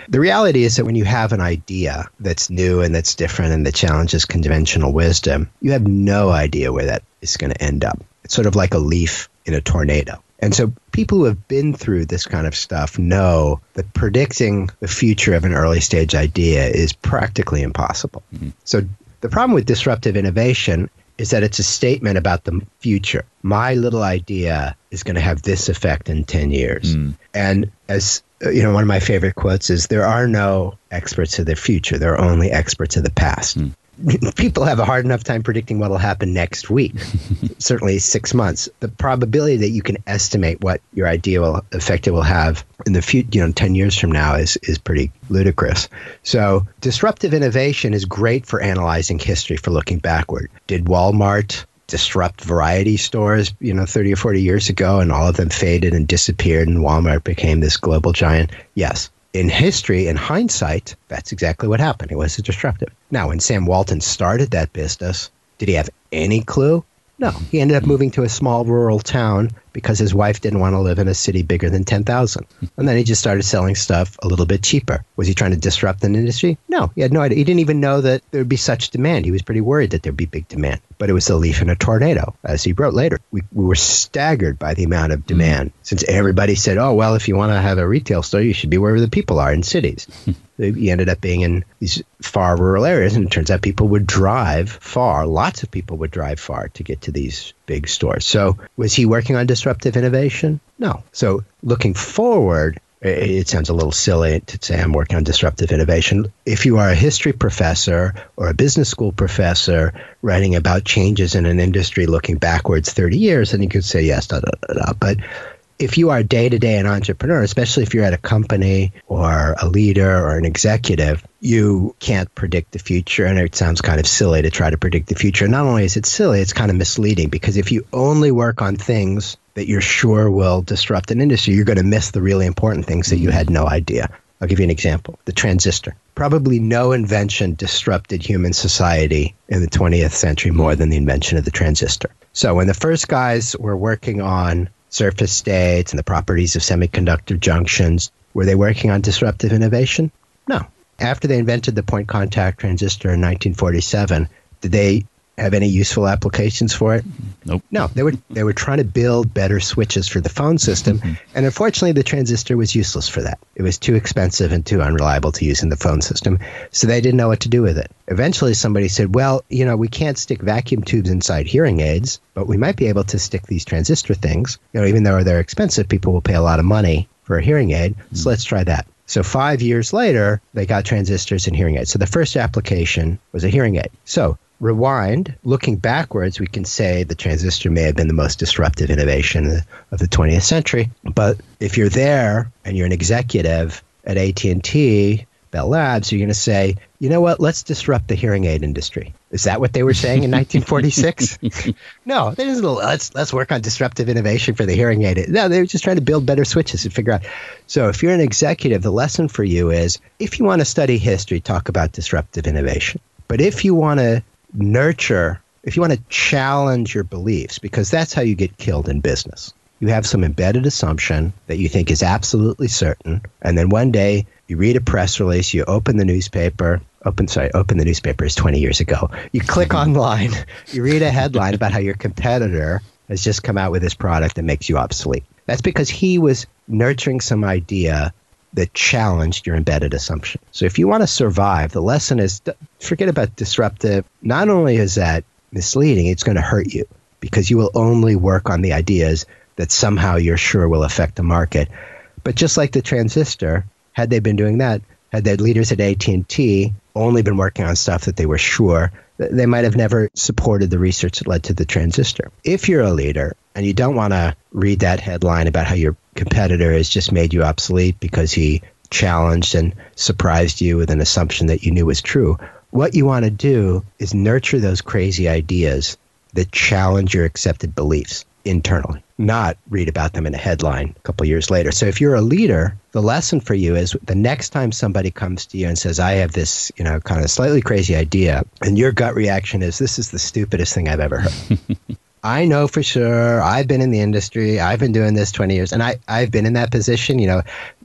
The reality is that when you have an idea that's new and that's different and that challenges conventional wisdom, you have no idea where that is going to end up. It's sort of like a leaf in a tornado. And so people who have been through this kind of stuff know that predicting the future of an early stage idea is practically impossible. Mm-hmm. So the problem with disruptive innovation is that it's a statement about the future. My little idea is going to have this effect in 10 years. Mm. And as you know, one of my favorite quotes is there are no experts of the future, there are only experts of the past. Mm. people have a hard enough time predicting what will happen next week, certainly six months. The probability that you can estimate what your idea will effect it will have in the future, you know, 10 years from now is, is pretty ludicrous. So disruptive innovation is great for analyzing history, for looking backward. Did Walmart disrupt variety stores, you know, 30 or 40 years ago and all of them faded and disappeared and Walmart became this global giant? Yes in history, in hindsight, that's exactly what happened. It was disruptive. Now, when Sam Walton started that business, did he have any clue? No, he ended up moving to a small rural town because his wife didn't want to live in a city bigger than 10,000. And then he just started selling stuff a little bit cheaper. Was he trying to disrupt an industry? No, he had no idea. He didn't even know that there would be such demand. He was pretty worried that there'd be big demand. But it was a leaf in a tornado, as he wrote later. We, we were staggered by the amount of demand mm-hmm. since everybody said, oh, well, if you want to have a retail store, you should be wherever the people are in cities. he ended up being in these far rural areas, and it turns out people would drive far. Lots of people would drive far to get to these big stores. So, was he working on disruptive innovation? No. So, looking forward, it sounds a little silly to say I'm working on disruptive innovation. If you are a history professor or a business school professor writing about changes in an industry looking backwards 30 years, then you could say yes, da, da, da, da. But if you are day to day an entrepreneur, especially if you're at a company or a leader or an executive, you can't predict the future. And it sounds kind of silly to try to predict the future. Not only is it silly, it's kind of misleading because if you only work on things that you're sure will disrupt an industry, you're going to miss the really important things that you had no idea. I'll give you an example the transistor. Probably no invention disrupted human society in the 20th century more than the invention of the transistor. So, when the first guys were working on surface states and the properties of semiconductor junctions. Were they working on disruptive innovation? No. After they invented the point contact transistor in 1947, did they have any useful applications for it? Nope. No, they were they were trying to build better switches for the phone system, mm-hmm. and unfortunately, the transistor was useless for that. It was too expensive and too unreliable to use in the phone system, so they didn't know what to do with it. Eventually, somebody said, "Well, you know, we can't stick vacuum tubes inside hearing aids, but we might be able to stick these transistor things. You know, even though they're expensive, people will pay a lot of money for a hearing aid. So mm-hmm. let's try that." So five years later, they got transistors and hearing aids. So the first application was a hearing aid. So rewind, looking backwards, we can say the transistor may have been the most disruptive innovation of the 20th century. But if you're there and you're an executive at AT&T, Bell Labs, you're going to say, you know what? Let's disrupt the hearing aid industry. Is that what they were saying in 1946? no, they didn't. Let's let's work on disruptive innovation for the hearing aid. No, they were just trying to build better switches and figure out. So, if you're an executive, the lesson for you is if you want to study history, talk about disruptive innovation. But if you want to nurture, if you want to challenge your beliefs, because that's how you get killed in business. You have some embedded assumption that you think is absolutely certain, and then one day you read a press release, you open the newspaper, open sorry, open the newspaper is 20 years ago. You click online, you read a headline about how your competitor has just come out with this product that makes you obsolete. That's because he was nurturing some idea that challenged your embedded assumption. So if you want to survive, the lesson is forget about disruptive. Not only is that misleading, it's going to hurt you because you will only work on the ideas that somehow you're sure will affect the market. But just like the transistor, had they been doing that, had their leaders at AT&T only been working on stuff that they were sure, they might have never supported the research that led to the transistor. If you're a leader and you don't want to read that headline about how your competitor has just made you obsolete because he challenged and surprised you with an assumption that you knew was true, what you want to do is nurture those crazy ideas that challenge your accepted beliefs internally, not read about them in a headline a couple years later. So if you're a leader, the lesson for you is the next time somebody comes to you and says, I have this, you know, kind of slightly crazy idea, and your gut reaction is, this is the stupidest thing I've ever heard. I know for sure. I've been in the industry. I've been doing this 20 years. And I, I've been in that position. You know,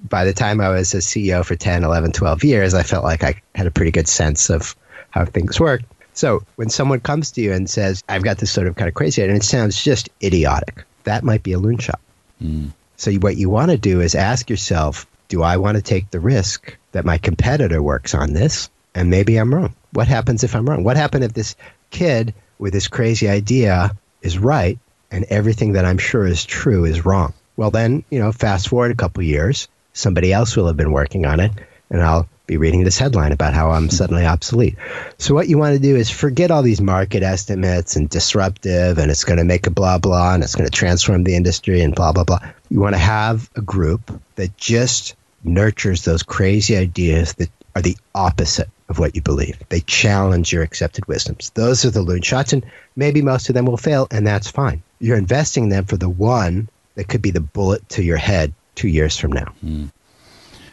by the time I was a CEO for 10, 11, 12 years, I felt like I had a pretty good sense of how things worked. So when someone comes to you and says, I've got this sort of kind of crazy idea, and it sounds just idiotic, that might be a loon shot. Mm. So what you want to do is ask yourself, do I want to take the risk that my competitor works on this? And maybe I'm wrong. What happens if I'm wrong? What happened if this kid with this crazy idea is right and everything that I'm sure is true is wrong? Well, then, you know, fast forward a couple years, somebody else will have been working on it, and I'll be reading this headline about how I'm suddenly obsolete. So what you want to do is forget all these market estimates and disruptive and it's going to make a blah blah and it's going to transform the industry and blah blah blah. You want to have a group that just nurtures those crazy ideas that are the opposite of what you believe. They challenge your accepted wisdoms. Those are the loon shots and maybe most of them will fail and that's fine. You're investing them for the one that could be the bullet to your head 2 years from now. Mm.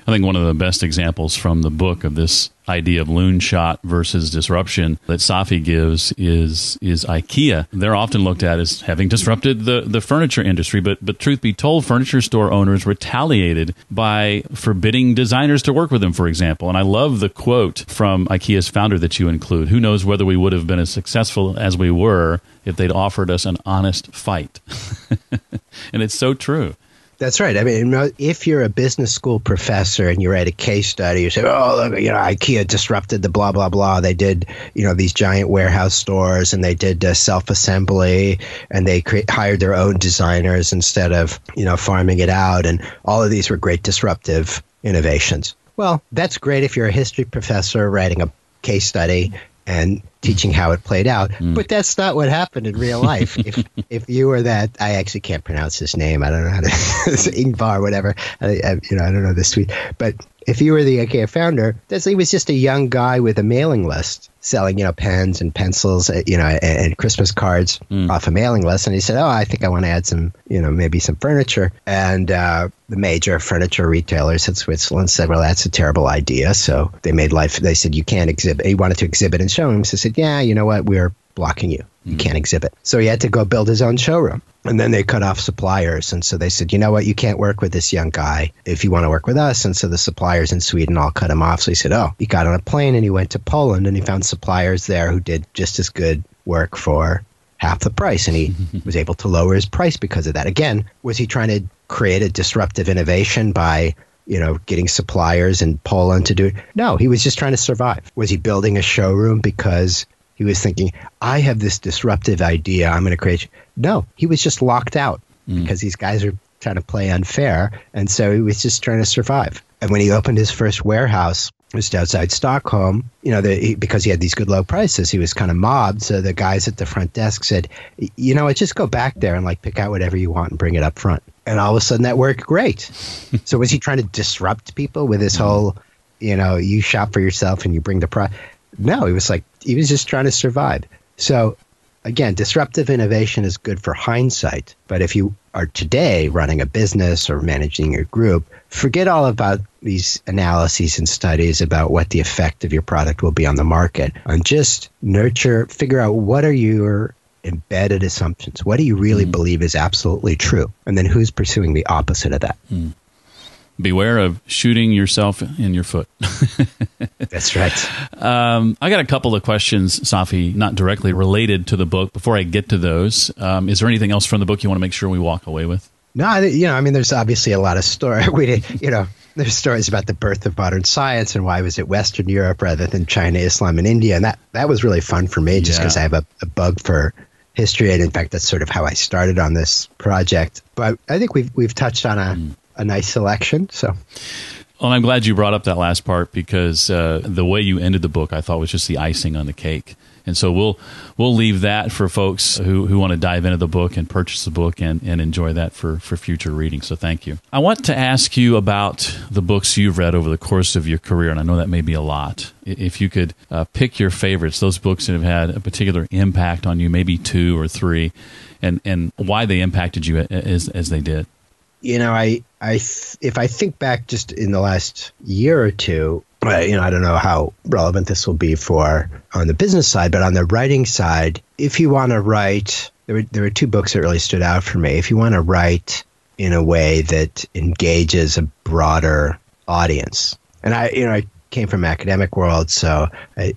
I think one of the best examples from the book of this idea of loon shot versus disruption that Safi gives is is IKEA. They're often looked at as having disrupted the, the furniture industry, but but truth be told, furniture store owners retaliated by forbidding designers to work with them, for example. And I love the quote from IKEA's founder that you include. Who knows whether we would have been as successful as we were if they'd offered us an honest fight. and it's so true. That's right. I mean, if you're a business school professor and you write a case study, you say, "Oh, look, you know, IKEA disrupted the blah blah blah. They did, you know, these giant warehouse stores, and they did uh, self assembly, and they cre- hired their own designers instead of, you know, farming it out, and all of these were great disruptive innovations." Well, that's great if you're a history professor writing a case study and teaching how it played out. Mm. But that's not what happened in real life. if if you were that, I actually can't pronounce his name. I don't know how to Ingvar, whatever. I, I, you know, I don't know the sweet. But if you were the IKEA founder, that's he was just a young guy with a mailing list selling, you know, pens and pencils, uh, you know, and, and Christmas cards mm. off a mailing list. And he said, "Oh, I think I want to add some, you know, maybe some furniture." And uh, the major furniture retailers in Switzerland said, "Well, that's a terrible idea." So they made life. They said, "You can't exhibit." He wanted to exhibit and show him. So he said, "Yeah, you know what? We're blocking you. You mm. can't exhibit." So he had to go build his own showroom. And then they cut off suppliers. And so they said, you know what, you can't work with this young guy if you want to work with us. And so the suppliers in Sweden all cut him off. So he said, oh, he got on a plane and he went to Poland and he found suppliers there who did just as good work for half the price. And he was able to lower his price because of that. Again, was he trying to create a disruptive innovation by you know, getting suppliers in Poland to do it. No, he was just trying to survive. Was he building a showroom because he was thinking, I have this disruptive idea I'm going to create? No, he was just locked out mm. because these guys are trying to play unfair. And so he was just trying to survive. And when he opened his first warehouse, just outside Stockholm, you know, the, he, because he had these good low prices, he was kind of mobbed. So the guys at the front desk said, you know what, just go back there and like pick out whatever you want and bring it up front. And all of a sudden that worked great. so was he trying to disrupt people with this whole, you know, you shop for yourself and you bring the price? No, he was like, he was just trying to survive. So again, disruptive innovation is good for hindsight. But if you are today running a business or managing your group, forget all about these analyses and studies about what the effect of your product will be on the market and just nurture, figure out what are your embedded assumptions? What do you really mm. believe is absolutely true? And then who's pursuing the opposite of that? Mm beware of shooting yourself in your foot. That's right. Um, I got a couple of questions, Safi, not directly related to the book. Before I get to those, um, is there anything else from the book you want to make sure we walk away with? No, you know, I mean, there's obviously a lot of story. We, did, you know, there's stories about the birth of modern science and why was it Western Europe rather than China, Islam, and India, and that that was really fun for me, just because yeah. I have a, a bug for history, and in fact, that's sort of how I started on this project. But I think we've we've touched on a. Mm a nice selection. So. Well, I'm glad you brought up that last part because uh, the way you ended the book, I thought was just the icing on the cake. And so we'll we'll leave that for folks who, who want to dive into the book and purchase the book and, and enjoy that for, for future reading. So thank you. I want to ask you about the books you've read over the course of your career, and I know that may be a lot. If you could uh, pick your favorites, those books that have had a particular impact on you, maybe two or three, and, and why they impacted you as, as they did you know, I, I, if I think back just in the last year or two, you know, I don't know how relevant this will be for on the business side, but on the writing side, if you want to write, there were there were two books that really stood out for me. If you want to write in a way that engages a broader audience, and I, you know, I came from academic world, so I,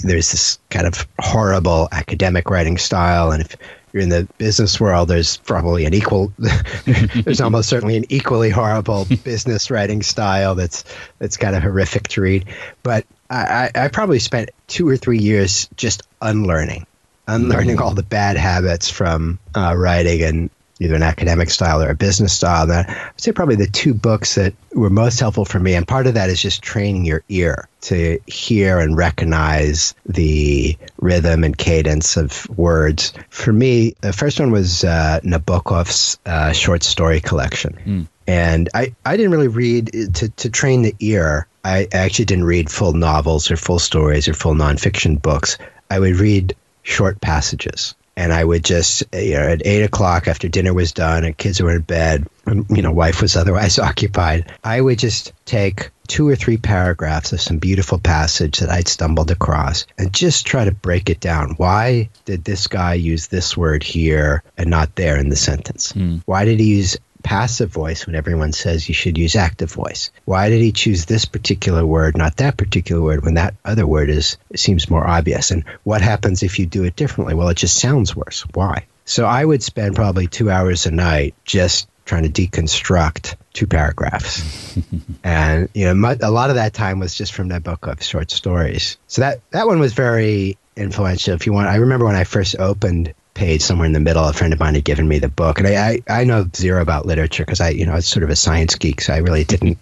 there's this kind of horrible academic writing style, and if you're in the business world, there's probably an equal, there's almost certainly an equally horrible business writing style that's that's kind of horrific to read. But I, I probably spent two or three years just unlearning, unlearning all the bad habits from uh, writing and either an academic style or a business style. And I would say probably the two books that were most helpful for me, and part of that is just training your ear to hear and recognize the rhythm and cadence of words. For me, the first one was uh, Nabokov's uh, short story collection. Mm. And I, I didn't really read to, to train the ear. I actually didn't read full novels or full stories or full nonfiction books. I would read short passages and I would just, you know, at eight o'clock after dinner was done and kids were in bed, and, you know, wife was otherwise occupied, I would just take two or three paragraphs of some beautiful passage that I'd stumbled across and just try to break it down. Why did this guy use this word here and not there in the sentence? Hmm. Why did he use passive voice when everyone says you should use active voice? Why did he choose this particular word, not that particular word, when that other word is seems more obvious? And what happens if you do it differently? Well, it just sounds worse. Why? So I would spend probably two hours a night just trying to deconstruct two paragraphs. and you know, a lot of that time was just from that book of short stories. So that that one was very influential. If you want, I remember when I first opened page somewhere in the middle, a friend of mine had given me the book, and I I, I know zero about literature because I you know I was sort of a science geek, so I really didn't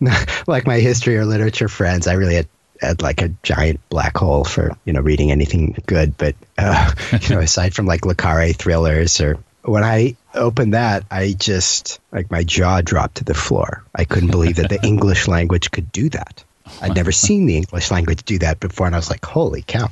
like my history or literature friends. I really had had like a giant black hole for you know reading anything good, but uh, you know aside from like le Carre thrillers or when I opened that, I just like my jaw dropped to the floor. I couldn't believe that the English language could do that. I'd never seen the English language do that before, and I was like, "Holy cow!"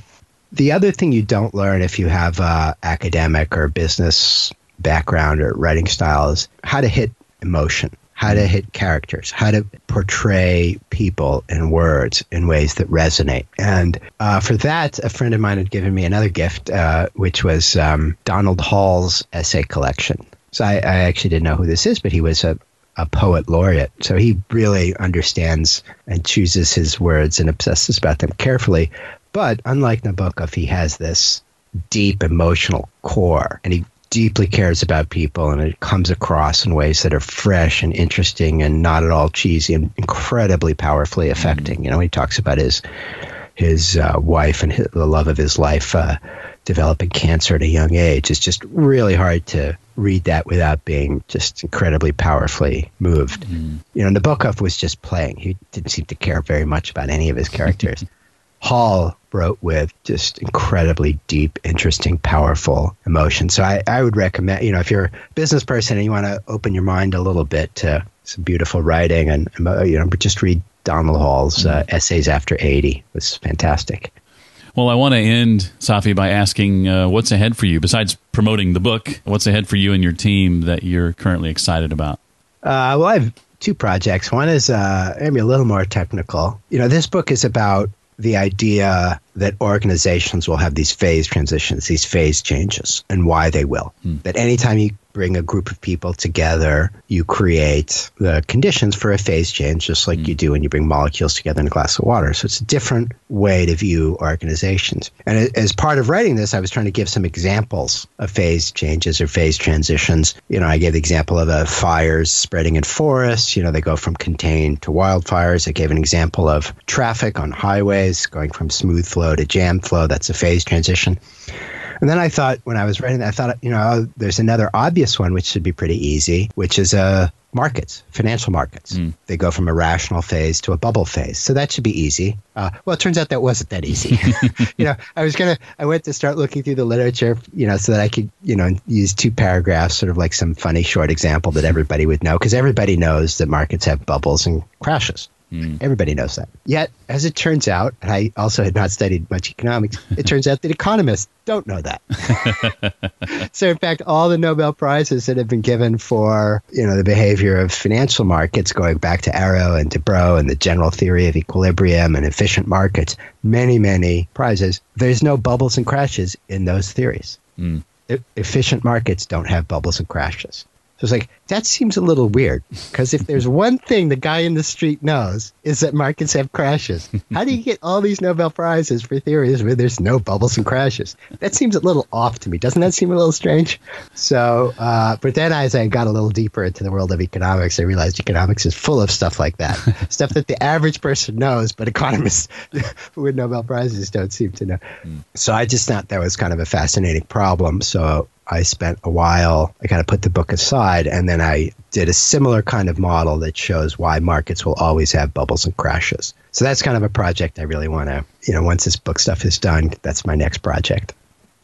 The other thing you don't learn if you have a academic or business background or writing style is how to hit emotion, how to hit characters, how to portray people in words in ways that resonate. And uh, for that, a friend of mine had given me another gift, uh, which was um, Donald Hall's essay collection. So I, I actually didn't know who this is, but he was a, a poet laureate. So he really understands and chooses his words and obsesses about them carefully. But unlike Nabokov, he has this deep emotional core. And he deeply cares about people and it comes across in ways that are fresh and interesting and not at all cheesy and incredibly powerfully affecting. Mm-hmm. You know, he talks about his his uh, wife and his, the love of his life uh, developing cancer at a young age. It's just really hard to read that without being just incredibly powerfully moved. Mm. You know, Nabokov was just playing. He didn't seem to care very much about any of his characters. Hall wrote with just incredibly deep, interesting, powerful emotion. So I, I would recommend, you know, if you're a business person and you want to open your mind a little bit to some beautiful writing and, you know, just read Donald Hall's uh, mm. essays after 80. It was fantastic. Well, I want to end, Safi, by asking uh, what's ahead for you besides promoting the book. What's ahead for you and your team that you're currently excited about? Uh, well, I have two projects. One is uh, maybe a little more technical. You know, this book is about the idea that organizations will have these phase transitions, these phase changes, and why they will. Hmm. That anytime you bring a group of people together, you create the conditions for a phase change, just like mm. you do when you bring molecules together in a glass of water. So it's a different way to view organizations. And as part of writing this, I was trying to give some examples of phase changes or phase transitions. You know, I gave the example of uh, fires spreading in forests. You know, they go from contained to wildfires. I gave an example of traffic on highways going from smooth flow to jam flow. That's a phase transition. And then I thought, when I was writing that, I thought, you know, oh, there's another obvious one which should be pretty easy, which is uh, markets, financial markets. Mm. They go from a rational phase to a bubble phase. So that should be easy. Uh, well, it turns out that wasn't that easy. you know, I was going to, I went to start looking through the literature, you know, so that I could, you know, use two paragraphs, sort of like some funny short example that everybody would know, because everybody knows that markets have bubbles and crashes. Mm. Everybody knows that. Yet, as it turns out, and I also had not studied much economics, it turns out that economists don't know that. so, in fact, all the Nobel Prizes that have been given for you know the behavior of financial markets, going back to Arrow and Debreu and the general theory of equilibrium and efficient markets, many, many prizes, there's no bubbles and crashes in those theories. Mm. Efficient markets don't have bubbles and crashes. So it's like, that seems a little weird because if there's one thing the guy in the street knows is that markets have crashes. How do you get all these Nobel Prizes for theories where there's no bubbles and crashes? That seems a little off to me. Doesn't that seem a little strange? So, uh, but then as I got a little deeper into the world of economics, I realized economics is full of stuff like that. stuff that the average person knows, but economists with Nobel Prizes don't seem to know. Mm. So I just thought that was kind of a fascinating problem. So I spent a while, I kind of put the book aside, and then I did a similar kind of model that shows why markets will always have bubbles and crashes. So that's kind of a project I really want to, you know, once this book stuff is done, that's my next project.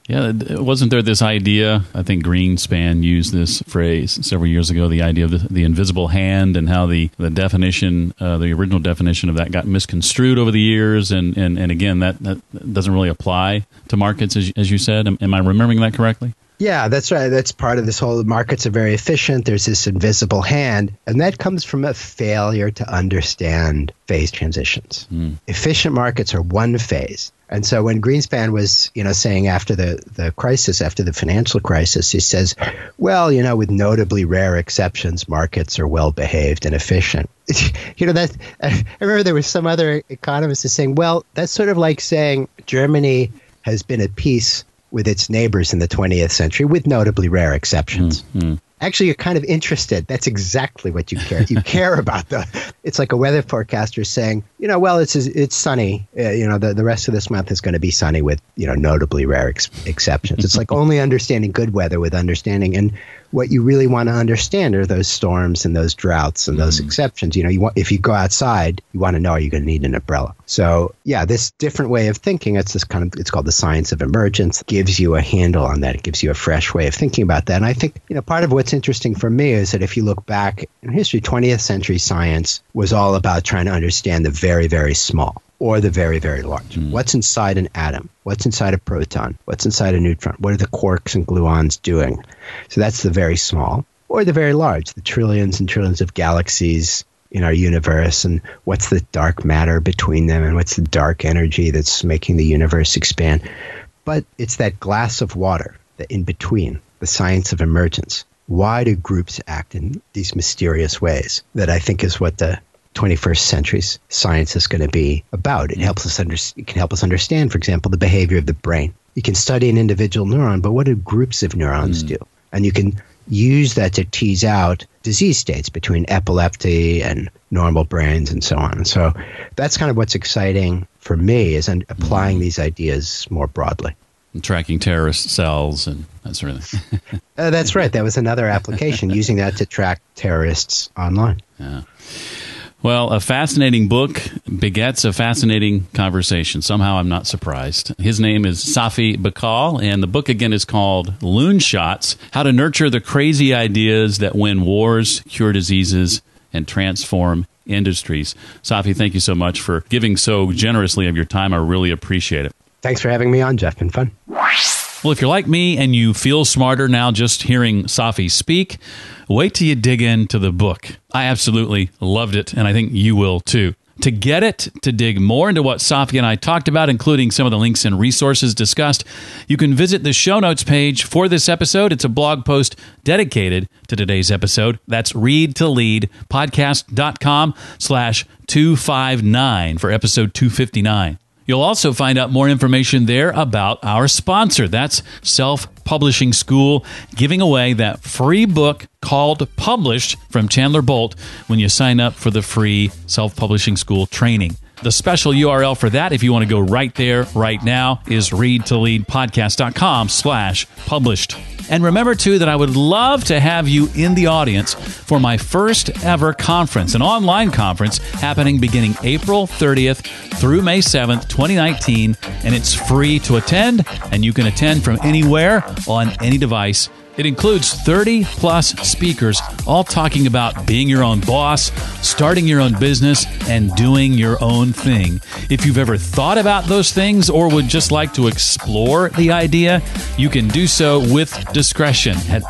Yeah, wasn't there this idea? I think Greenspan used this phrase several years ago the idea of the, the invisible hand and how the, the definition, uh, the original definition of that got misconstrued over the years. And, and, and again, that, that doesn't really apply to markets, as, as you said. Am, am I remembering that correctly? Yeah, that's right. That's part of this whole markets are very efficient. There's this invisible hand, and that comes from a failure to understand phase transitions. Mm. Efficient markets are one phase. And so when Greenspan was, you know, saying after the, the crisis, after the financial crisis, he says, well, you know, with notably rare exceptions, markets are well behaved and efficient. you know, that I remember there was some other economist saying, well, that's sort of like saying Germany has been at peace with its neighbors in the 20th century, with notably rare exceptions. Mm-hmm. Actually, you're kind of interested. That's exactly what you care. You care about the. It's like a weather forecaster saying, you know, well, it's it's sunny. Uh, you know, the, the rest of this month is going to be sunny with you know notably rare ex- exceptions. It's like only understanding good weather with understanding and what you really want to understand are those storms and those droughts and those mm. exceptions. You know, you want if you go outside, you want to know are you going to need an umbrella. So yeah, this different way of thinking. It's this kind of it's called the science of emergence. Gives you a handle on that. It gives you a fresh way of thinking about that. And I think you know part of what's interesting for me is that if you look back in history, 20th century science was all about trying to understand the very very small or the very, very large. Mm. What's inside an atom? What's inside a proton? What's inside a neutron? What are the quarks and gluons doing? So that's the very small or the very large, the trillions and trillions of galaxies in our universe and what's the dark matter between them and what's the dark energy that's making the universe expand. But it's that glass of water, the in between, the science of emergence. Why do groups act in these mysterious ways? That I think is what the 21st century science is going to be about. It helps us under, it can help us understand, for example, the behavior of the brain. You can study an individual neuron, but what do groups of neurons mm. do? And you can use that to tease out disease states between epilepsy and normal brains and so on. So that's kind of what's exciting for me is applying these ideas more broadly. And tracking terrorist cells and that sort of thing. uh, that's right. That was another application using that to track terrorists online. Yeah. Well, a fascinating book begets a fascinating conversation. Somehow I'm not surprised. His name is Safi Bahcall, and the book again is called Loon Shots How to Nurture the Crazy Ideas That Win Wars, Cure Diseases, and Transform Industries. Safi, thank you so much for giving so generously of your time. I really appreciate it. Thanks for having me on, Jeff. Been fun. Well, if you're like me and you feel smarter now just hearing Safi speak, wait till you dig into the book. I absolutely loved it, and I think you will too. To get it, to dig more into what Safi and I talked about, including some of the links and resources discussed, you can visit the show notes page for this episode. It's a blog post dedicated to today's episode. That's readtoleadpodcast.com slash 259 for episode 259. You'll also find out more information there about our sponsor. That's Self Publishing School, giving away that free book called Published from Chandler Bolt when you sign up for the free Self Publishing School training. The special URL for that, if you want to go right there right now, is readtoleadpodcast.com slash published. And remember, too, that I would love to have you in the audience for my first ever conference, an online conference happening beginning April 30th through May 7th, 2019. And it's free to attend, and you can attend from anywhere on any device it includes 30 plus speakers, all talking about being your own boss, starting your own business, and doing your own thing. If you've ever thought about those things or would just like to explore the idea, you can do so with discretion at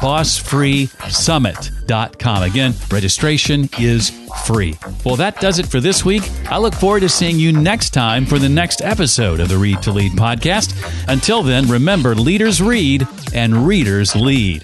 com. Again, registration is free. Well, that does it for this week. I look forward to seeing you next time for the next episode of the Read to Lead podcast. Until then, remember leaders read and readers lead.